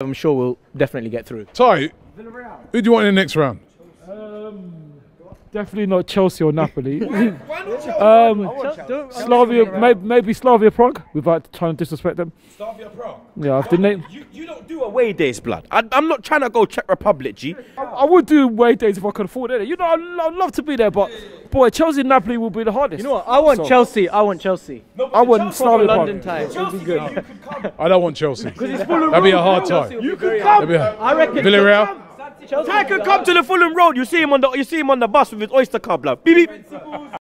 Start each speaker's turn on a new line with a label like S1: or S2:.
S1: I'm sure we'll definitely get through.
S2: Ty, who do you want in the next round?
S3: Definitely not Chelsea or Napoli. um, Slavia, maybe, maybe Slavia Prague, without trying to disrespect them.
S4: Slavia Prague.
S3: Yeah, I've the name.
S4: You, you don't do away days, blood. I, I'm not trying to go Czech Republic, G.
S3: I would do away days if I could afford it. You know, I'd, I'd love to be there, but boy, Chelsea and Napoli will be the hardest.
S1: You know what? I want
S3: So-
S1: Chelsea. I want Chelsea.
S3: I want Slavia
S1: London
S3: Prague.
S1: tie. It'll be good.
S2: I don't want Chelsea. That'd be a hard time.
S1: You could
S2: That'd be
S1: reckon.
S2: Villarreal.
S4: Ty could come to the Fulham Road. You see him on the you see him on the bus with his Oyster card, blood. Beep beep.